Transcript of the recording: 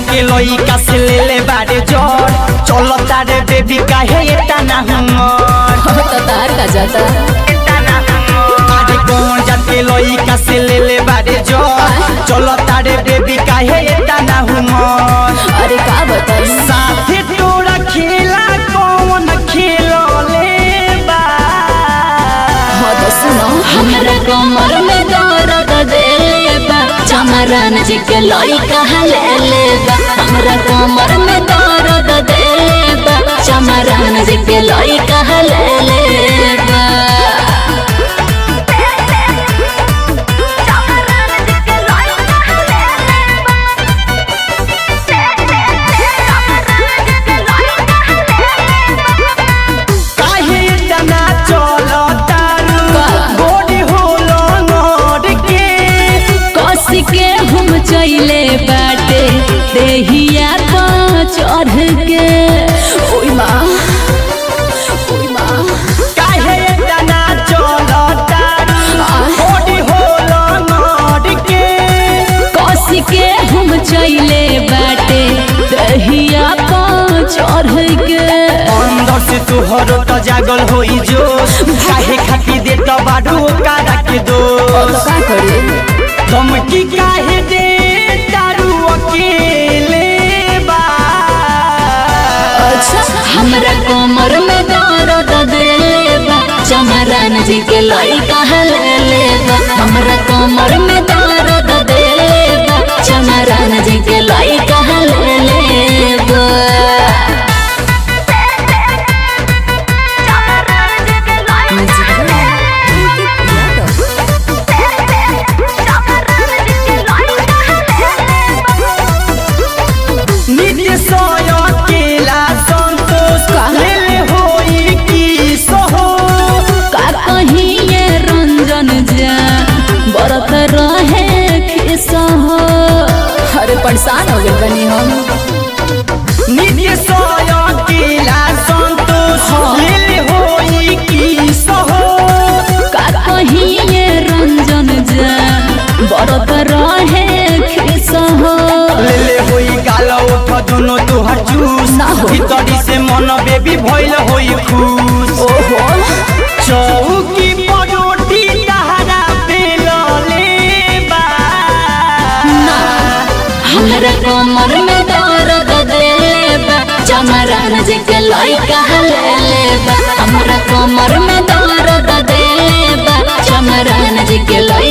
लइका से ले ले बारे ज़ोर चलो तारे बेबी काहे एतना हमर? तो तार का जाता। अरे कौन जाके लइका से ले ले बारे ज़ोर चलो तारे बेबी काहे एतना हमर? अरे का बताई। साथे तोरा खेला कौन खेलो ले बा? हाँ तो सुनो। हमरा कमर में दर्द बा चमरान जी के लइका ले ले तुहर तो जागल होई जो काहे खाती दे तो बाडू कारा के दो का करे। धमकी काहे दे तारू अकेले बा। अच्छा। हमरा कमर में दर्द बा। चमरान जी के लइका ले ले बा। हमरा बरत रहे हो अरे परेशान हो। गए बनी हम नित्य सोय अकेला संतोष ले ले होई की सोहो। का कहीं रंजन जा बरत रहे खिसा हो। ले ले होई गाल उठ दोनों तुहर हो। भीतरी से मन बेबी भइल होई खुश। ओहो तोहर कमर में दर्द देले बा। चमरान के लइका हलेले बा। हमरा कमर में दर्द देले बा। चमरान के लइका